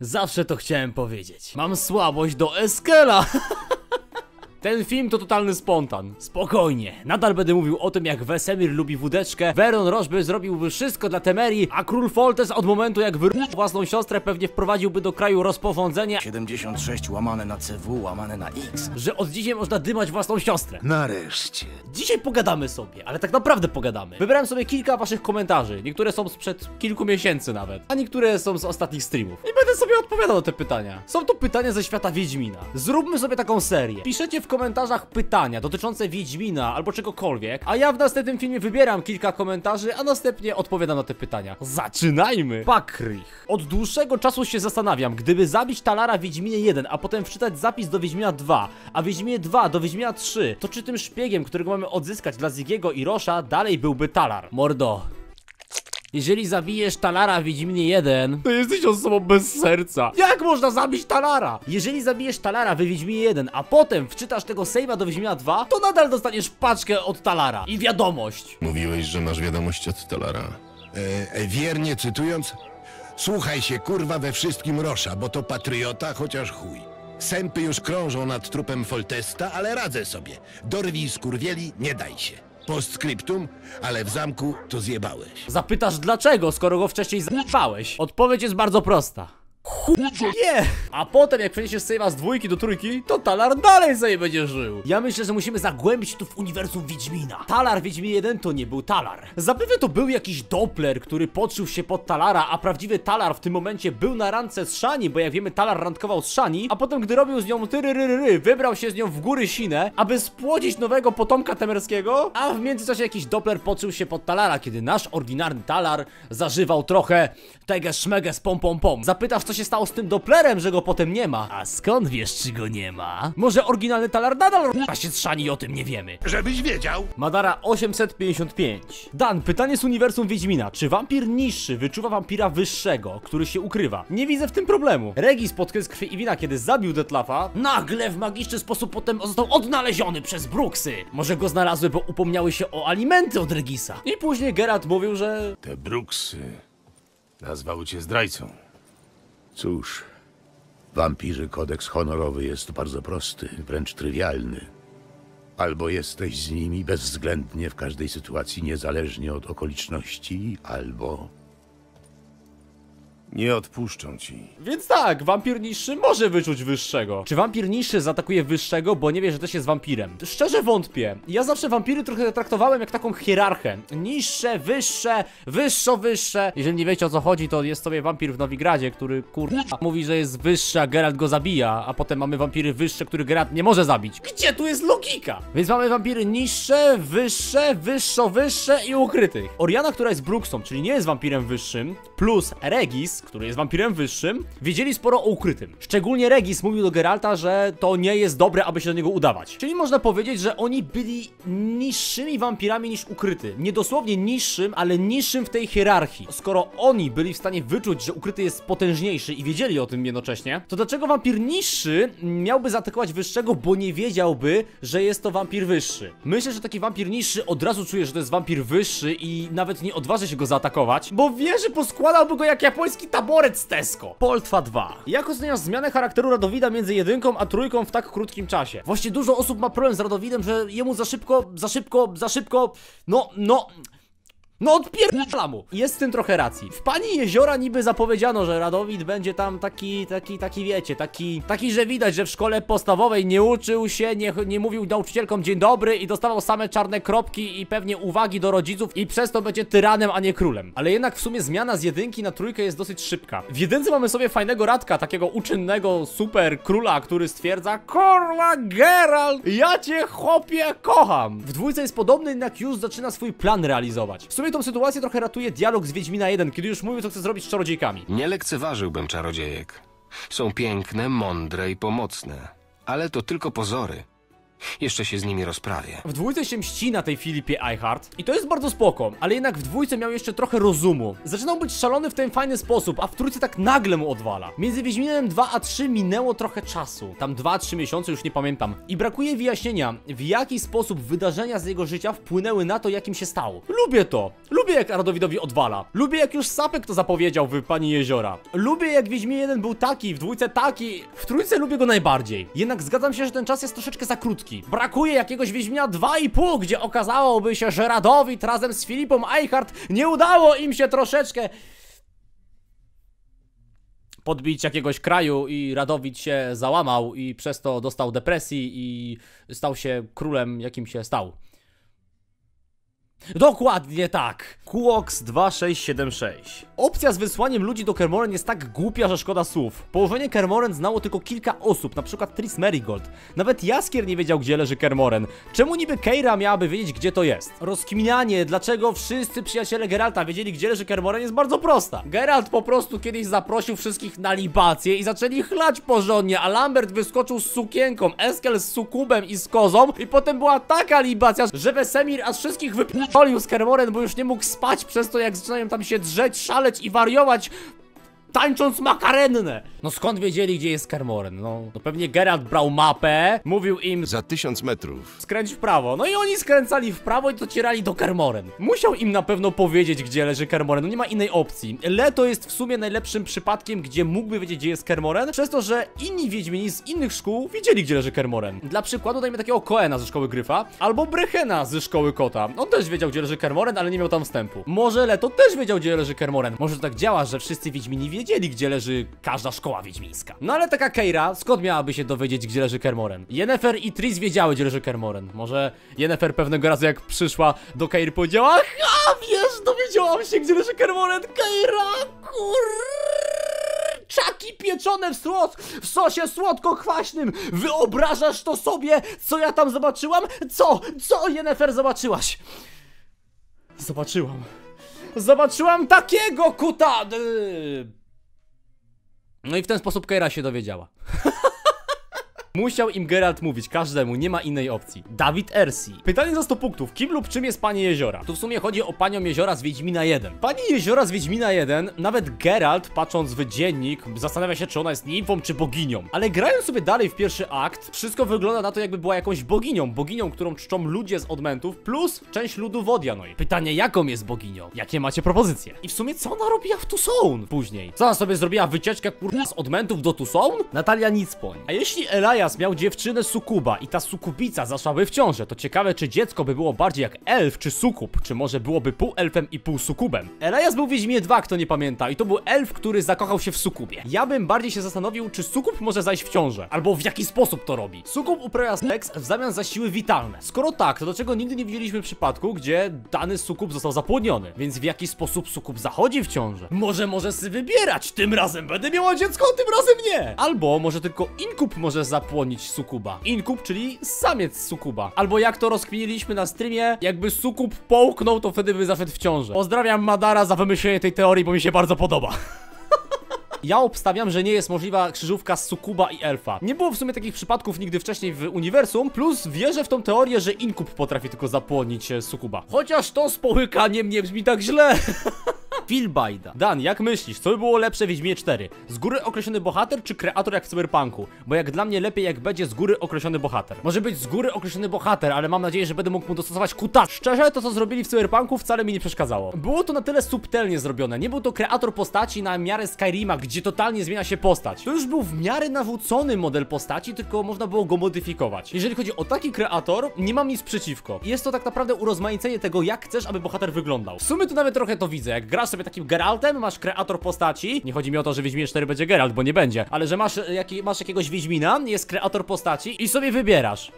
Zawsze to chciałem powiedzieć. Mam słabość do Eskela. Ten film to totalny spontan. Spokojnie. Nadal będę mówił o tym, jak Wesemir lubi wódeczkę, Veron Rożby zrobiłby wszystko dla Temerii, a król Foltest od momentu jak wyrósł własną siostrę pewnie wprowadziłby do kraju rozporządzenie, 76 łamane na CW łamane na X. że od dzisiaj można dymać własną siostrę. Nareszcie. Dzisiaj pogadamy sobie, ale tak naprawdę pogadamy. Wybrałem sobie kilka waszych komentarzy. Niektóre są sprzed kilku miesięcy nawet, a niektóre są z ostatnich streamów. I będę sobie odpowiadał na te pytania. Są to pytania ze świata Wiedźmina. Zróbmy sobie taką serię. Piszecie w komentarzach pytania dotyczące Wiedźmina albo czegokolwiek, a ja w następnym filmie wybieram kilka komentarzy, a następnie odpowiadam na te pytania. Zaczynajmy! Pakrich. Od dłuższego czasu się zastanawiam, gdyby zabić Talara w Wiedźminie 1, a potem wczytać zapis do Wiedźmina 2, a Wiedźminie 2 do Wiedźmina 3, to czy tym szpiegiem, którego mamy odzyskać dla Zigiego i Rosza, dalej byłby Talar? Mordo, jeżeli zabijesz Talara w Wiedźminie 1, to jesteś osobą bez serca. Jak można zabić Talara? Jeżeli zabijesz Talara w Wiedźminie 1, a potem wczytasz tego save'a do Wiedźmina 2, to nadal dostaniesz paczkę od Talara i wiadomość. Mówiłeś, że masz wiadomość od Talara. E, e, wiernie cytując, słuchaj się kurwa we wszystkim Rosza, bo to patriota, chociaż chuj. Sępy już krążą nad trupem Foltesta, ale radzę sobie. Dorwij skurwieli, nie daj się. Postscriptum, ale w zamku to zjebałeś. Zapytasz dlaczego, skoro go wcześniej zajebałeś? Odpowiedź jest bardzo prosta. Nie! A potem jak przeniesiesz save'a z dwójki do trójki, to Talar dalej sobie będzie żył. Ja myślę, że musimy zagłębić się tu w uniwersum Wiedźmina. Talar w Wiedźminie 1 to nie był Talar. Zapewne to był jakiś Doppler, który podszył się pod Talara, a prawdziwy Talar w tym momencie był na randce z Shani, bo jak wiemy Talar randkował z Shani, a potem gdy robił z nią tyryryryry, wybrał się z nią w góry Sinę, aby spłodzić nowego potomka temerskiego, a w międzyczasie jakiś Doppler podszył się pod Talara, kiedy nasz oryginalny Talar zażywał trochę tego szmegę z pom pom pom. Zapytasz co się stało z tym Dopplerem, że go potem nie ma. A skąd wiesz, czy go nie ma? Może oryginalny Talar nadal r***a się z Shani i o tym nie wiemy. Żebyś wiedział. Madara 855. Dan, pytanie z uniwersum Wiedźmina. Czy wampir niższy wyczuwa wampira wyższego, który się ukrywa? Nie widzę w tym problemu. Regis podkres krwi i wina, kiedy zabił Detlafa, nagle w magiczny sposób potem został odnaleziony przez Bruksy. Może go znalazły, bo upomniały się o alimenty od Regisa. I później Geralt mówił, że... Te Bruksy nazwały cię zdrajcą. Cóż, wampirzy kodeks honorowy jest bardzo prosty, wręcz trywialny. Albo jesteś z nimi bezwzględnie w każdej sytuacji, niezależnie od okoliczności, albo Nie odpuszczą ci. Więc tak, wampir niższy może wyczuć wyższego. Czy wampir niższy zaatakuje wyższego, bo nie wie, że też jest wampirem? Szczerze wątpię. Ja zawsze wampiry trochę traktowałem jak taką hierarchę. Niższe, wyższe, wyższo, wyższe. Jeżeli nie wiecie o co chodzi, to jest sobie wampir w Nowigradzie, który kurwa mówi, że jest wyższy, a Geralt go zabija, a potem mamy wampiry wyższe, który Geralt nie może zabić. Gdzie tu jest logika? Więc mamy wampiry niższe, wyższe, wyższo, wyższe i ukrytych. Oriana, która jest Bruxą, czyli nie jest wampirem wyższym, plus Regis, który jest wampirem wyższym, wiedzieli sporo o ukrytym. Szczególnie Regis mówił do Geralta, że to nie jest dobre, aby się do niego udawać. Czyli można powiedzieć, że oni byli niższymi wampirami niż ukryty. Nie dosłownie niższym, ale niższym w tej hierarchii. Skoro oni byli w stanie wyczuć, że ukryty jest potężniejszy i wiedzieli o tym jednocześnie, to dlaczego wampir niższy miałby zaatakować wyższego, bo nie wiedziałby, że jest to wampir wyższy? Myślę, że taki wampir niższy od razu czuje, że to jest wampir wyższy i nawet nie odważy się go zaatakować, bo wie, że poskładałby go jak japoński taboret z Tesco. Poltwa 2. Jak oceniasz zmianę charakteru Radowida między jedynką a trójką w tak krótkim czasie? Właśnie dużo osób ma problem z Radowidem, że jemu za szybko, za szybko, za szybko, no, no... No odpierdala mu! Jest w tym trochę racji. W Pani Jeziora niby zapowiedziano, że Radowid będzie tam taki, taki, taki wiecie, taki, taki, że widać, że w szkole podstawowej nie uczył się, nie, nie mówił nauczycielkom dzień dobry i dostawał same czarne kropki i pewnie uwagi do rodziców i przez to będzie tyranem, a nie królem. Ale jednak w sumie zmiana z jedynki na trójkę jest dosyć szybka. W jedynce mamy sobie fajnego Radka, takiego uczynnego super króla, który stwierdza Kurwa Geralt, ja cię chłopie kocham! W dwójce jest podobny, jednak już zaczyna swój plan realizować. W sumie tą sytuację trochę ratuje dialog z Wiedźmina 1, kiedy już mówił, co chce zrobić z czarodziejkami. Nie lekceważyłbym czarodziejek. Są piękne, mądre i pomocne. Ale to tylko pozory. Jeszcze się z nimi rozprawię. W dwójce się mści na tej Filipie Eichhardt i to jest bardzo spoko, ale jednak w dwójce miał jeszcze trochę rozumu. Zaczynał być szalony w ten fajny sposób, a w trójce tak nagle mu odwala. Między Wiedźminem 2 a 3 minęło trochę czasu, tam 2-3 miesiące, już nie pamiętam. I brakuje wyjaśnienia, w jaki sposób wydarzenia z jego życia wpłynęły na to, jakim się stał. Lubię to. Lubię jak Radowidowi odwala. Lubię jak już Sapek to zapowiedział w Pani Jeziora. Lubię jak Wiedźmin 1 był taki, w dwójce taki. W trójce lubię go najbardziej. Jednak zgadzam się, że ten czas jest troszeczkę za krótki. Brakuje jakiegoś Wiedźmina 2,5, gdzie okazałoby się, że Radowid razem z Filipą Eichhardt nie udało im się troszeczkę podbić jakiegoś kraju i Radowid się załamał i przez to dostał depresji i stał się królem, jakim się stał. Dokładnie tak. Kuox 2676. Opcja z wysłaniem ludzi do Kermoren jest tak głupia, że szkoda słów. Położenie Kermoren znało tylko kilka osób, na przykład Tris Merigold. Nawet Jaskier nie wiedział, gdzie leży Kermoren. Czemu niby Keira miałaby wiedzieć, gdzie to jest? Rozkminianie, dlaczego wszyscy przyjaciele Geralta wiedzieli, gdzie leży Kermoren jest bardzo prosta. Geralt po prostu kiedyś zaprosił wszystkich na libację i zaczęli chlać porządnie, a Lambert wyskoczył z sukienką, Eskel z sukubem i z kozą i potem była taka libacja, że Wesemir aż wszystkich wypierdolił z Kermoren, bo już nie mógł spać przez to, jak zaczynają tam się drzeć, szaleć i wariować tańcząc makarennę. No skąd wiedzieli, gdzie jest Kermoren? No, no pewnie Geralt brał mapę, mówił im Za tysiąc metrów. skręć w prawo. No i oni skręcali w prawo i docierali do Kermoren. Musiał im na pewno powiedzieć, gdzie leży Kermoren, no nie ma innej opcji. Leto jest w sumie najlepszym przypadkiem, gdzie mógłby wiedzieć, gdzie jest Kermoren, przez to, że inni Wiedźmini z innych szkół wiedzieli, gdzie leży Kermoren. Dla przykładu dajmy takiego Koena ze szkoły Gryfa, albo Brechena ze szkoły Kota. On też wiedział, gdzie leży Kermoren, ale nie miał tam wstępu. Może Leto też wiedział, gdzie leży Kermoren. Może to tak działa, że wszyscy Wiedźmini wiedzieli, gdzie leży każda szkoła wiedźmińska. No ale taka Keira, skąd miałaby się dowiedzieć, gdzie leży Kermoren? Yennefer i Tris wiedziały, gdzie leży Kermoren. Może Yennefer pewnego razu, jak przyszła do Keiry, powiedziała Aha, wiesz, dowiedziałam się, gdzie leży Kermoren. Keira, kur... Czaki pieczone w, słod, w sosie słodko-kwaśnym! Wyobrażasz to sobie, co ja tam zobaczyłam? Co? Co, Yennefer, zobaczyłaś? Zobaczyłam. Zobaczyłam takiego kuta! No i w ten sposób Keira się dowiedziała. Musiał im Geralt mówić, każdemu, nie ma innej opcji. Dawid Ersi. Pytanie za 100 punktów. Kim lub czym jest Pani Jeziora? Tu w sumie chodzi o Panią Jeziora z Wiedźmina 1. Pani Jeziora z Wiedźmina 1, nawet Geralt, patrząc w dziennik, zastanawia się, czy ona jest nimfą, czy boginią. Ale grając sobie dalej w pierwszy akt, wszystko wygląda na to, jakby była jakąś boginią. Boginią, którą czczą ludzie z odmentów, plus część ludu Wodianoj. Pytanie, jaką jest boginią? Jakie macie propozycje? I w sumie, co ona robiła w Tucson później? Co ona sobie zrobiła wycieczkę, kurwa, z odmentów do Tucson? Natalia Nicpoń. A jeśli Elias miał dziewczynę sukuba i ta sukubica zaszłaby w ciążę, to ciekawe, czy dziecko by było bardziej jak elf czy sukub, czy może byłoby pół elfem i pół sukubem. Elias był w Wiedźmie 2, kto nie pamięta, i to był elf, który zakochał się w sukubie. Ja bym bardziej się zastanowił, czy sukub może zajść w ciążę, albo w jaki sposób to robi. Sukub uprawia seks w zamian za siły witalne. Skoro tak, to dlaczego nigdy nie widzieliśmy przypadku, gdzie dany sukub został zapłodniony? Więc w jaki sposób sukub zachodzi w ciążę? Może może sobie wybierać, tym razem będę miała dziecko, tym razem nie! Albo może tylko inkub może zapłonić sukuba. Inkub, czyli samiec sukuba. Albo jak to rozkminiliśmy na streamie, jakby sukub połknął, to wtedy by zaszedł w ciążę. Pozdrawiam Madara za wymyślenie tej teorii, bo mi się bardzo podoba. Ja obstawiam, że nie jest możliwa krzyżówka sukuba i elfa. Nie było w sumie takich przypadków nigdy wcześniej w uniwersum, plus wierzę w tą teorię, że inkub potrafi tylko zapłonić e, sukuba. Chociaż to z połykaniem nie brzmi tak źle. Filbajda. Dan, jak myślisz, co by było lepsze w Wiedźmie 4? Z góry określony bohater czy kreator jak w Cyberpunku? Bo jak dla mnie lepiej jak będzie z góry określony bohater. Może być z góry określony bohater, ale mam nadzieję, że będę mógł mu dostosować kuta. Szczerze, to co zrobili w Cyberpunku wcale mi nie przeszkadzało. Było to na tyle subtelnie zrobione. Nie był to kreator postaci na miarę Skyrima, gdzie totalnie zmienia się postać. To już był w miarę nawrócony model postaci, tylko można było go modyfikować. Jeżeli chodzi o taki kreator, nie mam nic przeciwko. Jest to tak naprawdę urozmaicenie tego, jak chcesz, aby bohater wyglądał. W sumie tu nawet trochę to widzę. Jak grasz sobie takim Geraltem, masz kreator postaci. Nie chodzi mi o to, że w Wiedźminie 4 będzie Geralt, bo nie będzie. Ale że masz, jaki, masz jakiegoś Wiedźmina, jest kreator postaci i sobie wybierasz.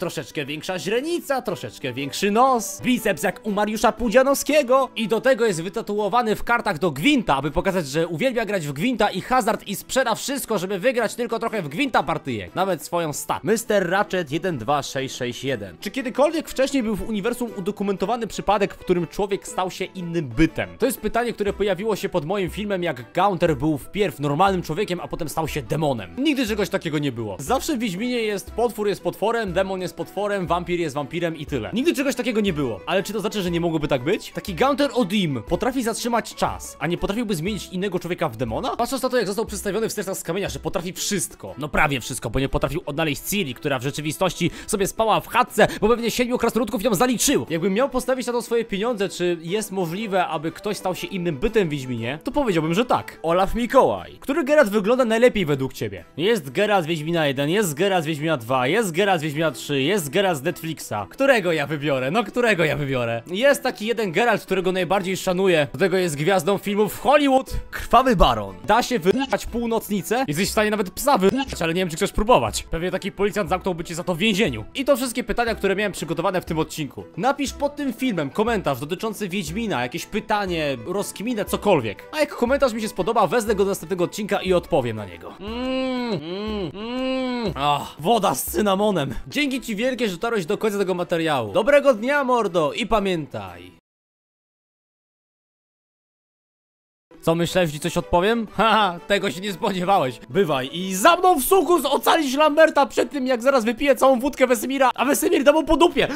Troszeczkę większa źrenica, troszeczkę większy nos, biceps jak u Mariusza Pudzianowskiego i do tego jest wytatuowany w kartach do Gwinta, aby pokazać, że uwielbia grać w Gwinta i hazard i sprzeda wszystko, żeby wygrać tylko trochę w Gwinta partyjek, nawet swoją sta. Mr. Ratchet 12661. Czy kiedykolwiek wcześniej był w uniwersum udokumentowany przypadek, w którym człowiek stał się innym bytem? To jest pytanie, które pojawiło się pod moim filmem, jak Gaunter był wpierw normalnym człowiekiem, a potem stał się demonem. Nigdy czegoś takiego nie było. Zawsze w Wiedźminie jest potwór jest potworem, demon jest potworem, wampir jest wampirem i tyle. Nigdy czegoś takiego nie było. Ale czy to znaczy, że nie mogłoby tak być? Taki Gaunter Odim potrafi zatrzymać czas, a nie potrafiłby zmienić innego człowieka w demona? Patrząc na to, jak został przedstawiony w Sercach z Kamienia, że potrafi wszystko. No prawie wszystko, bo nie potrafił odnaleźć Ciri, która w rzeczywistości sobie spała w chatce, bo pewnie siedmiu krasnoludków ją zaliczył. Jakbym miał postawić na to swoje pieniądze, czy jest możliwe, aby ktoś stał się innym bytem w Wiedźminie, to powiedziałbym, że tak. Olaf Mikołaj. Który Geralt wygląda najlepiej według ciebie? Jest Geralt z Wiedźmina 1, jest Geralt z Wiedźmina 2, jest Geralt z Wiedźmina 3, jest Geralt z Netflixa. Którego ja wybiorę? No którego ja wybiorę? Jest taki jeden Geralt, którego najbardziej szanuję. Do tego jest gwiazdą filmów Hollywood. Krwawy Baron. Da się wyruchać północnicę? Jesteś w stanie nawet psa wyruchać, ale nie wiem, czy chcesz próbować. Pewnie taki policjant zamknąłby cię za to w więzieniu. I to wszystkie pytania, które miałem przygotowane w tym odcinku. Napisz pod tym filmem komentarz dotyczący Wiedźmina, jakieś pytanie, rozkminę, cokolwiek. A jak komentarz mi się spodoba, wezmę go do następnego odcinka i odpowiem na niego. Mmm, mmm, mmm. Woda z cynamonem. Dzięki ci wielkie, że dotarłeś do końca tego materiału. Dobrego dnia, mordo, i pamiętaj. Co myślałeś, że ci coś odpowiem? Haha, tego się nie spodziewałeś. Bywaj i za mną w suku ocalić Lamberta przed tym, jak zaraz wypiję całą wódkę Wesemira, a Wesemir da mu po dupie.